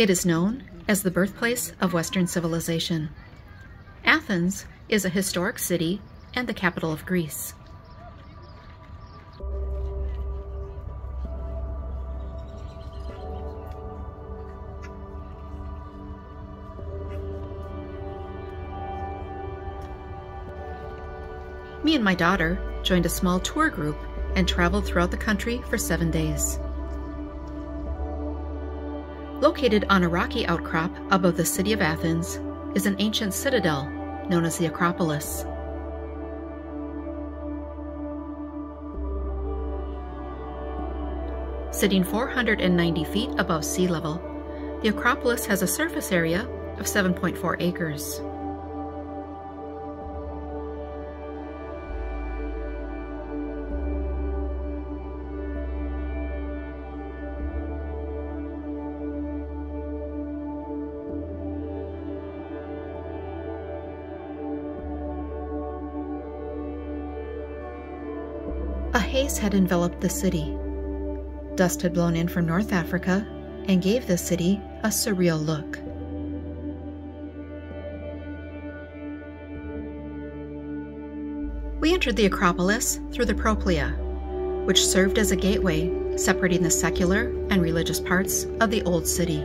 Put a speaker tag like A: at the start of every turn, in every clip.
A: It is known as the birthplace of Western civilization. Athens is a historic city and the capital of Greece. Me and my daughter joined a small tour group and traveled throughout the country for seven days. Located on a rocky outcrop above the city of Athens is an ancient citadel known as the Acropolis. Sitting 490 feet above sea level, the Acropolis has a surface area of 7.4 acres. Haze had enveloped the city. Dust had blown in from North Africa and gave the city a surreal look. We entered the Acropolis through the Propylaea, which served as a gateway separating the secular and religious parts of the Old City.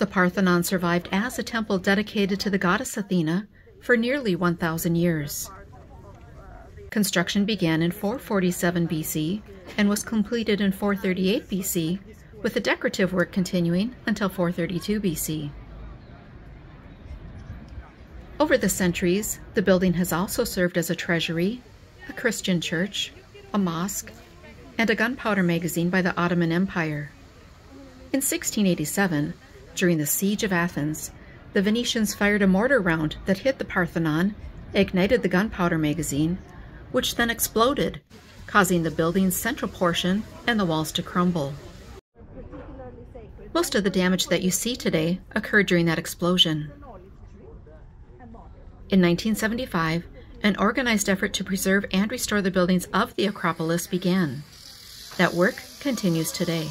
A: The Parthenon survived as a temple dedicated to the goddess Athena for nearly 1,000 years. Construction began in 447 BC and was completed in 438 BC, with the decorative work continuing until 432 BC. Over the centuries, the building has also served as a treasury, a Christian church, a mosque, and a gunpowder magazine by the Ottoman Empire. In 1687, during the Siege of Athens, the Venetians fired a mortar round that hit the Parthenon, ignited the gunpowder magazine, which then exploded, causing the building's central portion and the walls to crumble. Most of the damage that you see today occurred during that explosion. In 1975, an organized effort to preserve and restore the buildings of the Acropolis began. That work continues today.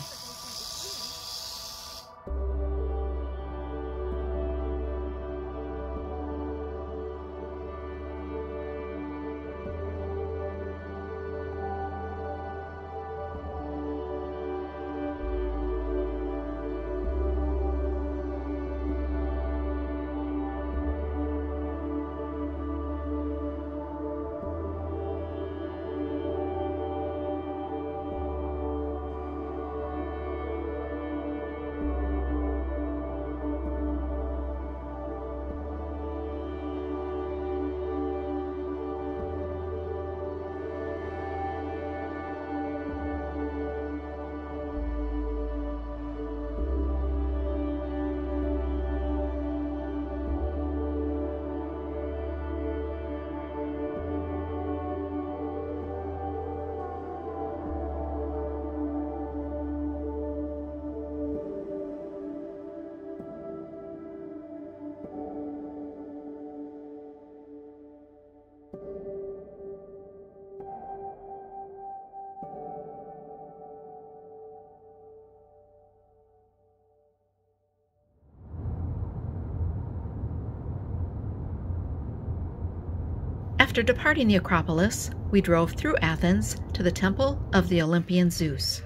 A: After departing the Acropolis, we drove through Athens to the temple of the Olympian Zeus.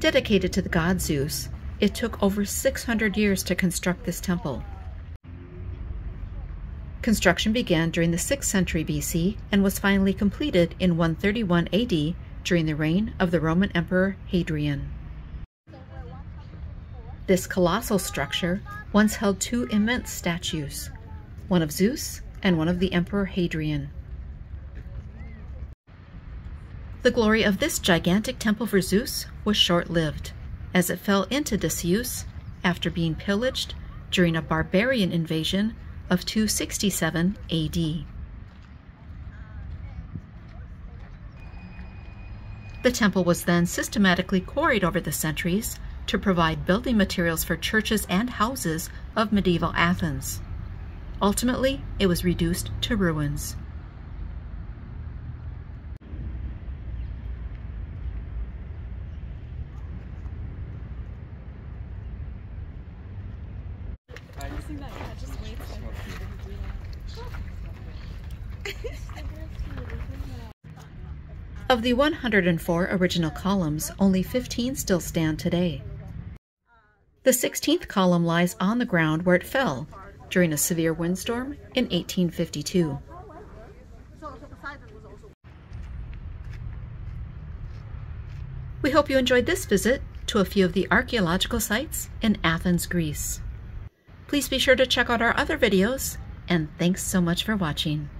A: Dedicated to the god Zeus, it took over 600 years to construct this temple. Construction began during the 6th century BC and was finally completed in 131 AD during the reign of the Roman Emperor Hadrian. This colossal structure once held two immense statues, one of Zeus and one of the Emperor Hadrian. The glory of this gigantic temple for Zeus was short-lived, as it fell into disuse after being pillaged during a barbarian invasion of 267 AD. The temple was then systematically quarried over the centuries to provide building materials for churches and houses of medieval Athens. Ultimately, it was reduced to ruins. Of the 104 original columns, only 15 still stand today. The 16th column lies on the ground where it fell during a severe windstorm in 1852. We hope you enjoyed this visit to a few of the archaeological sites in Athens, Greece. Please be sure to check out our other videos, and thanks so much for watching.